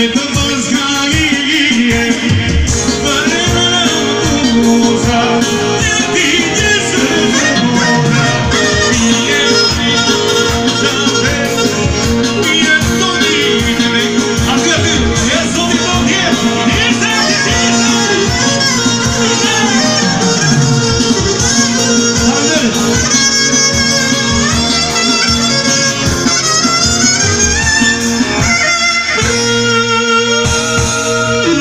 me do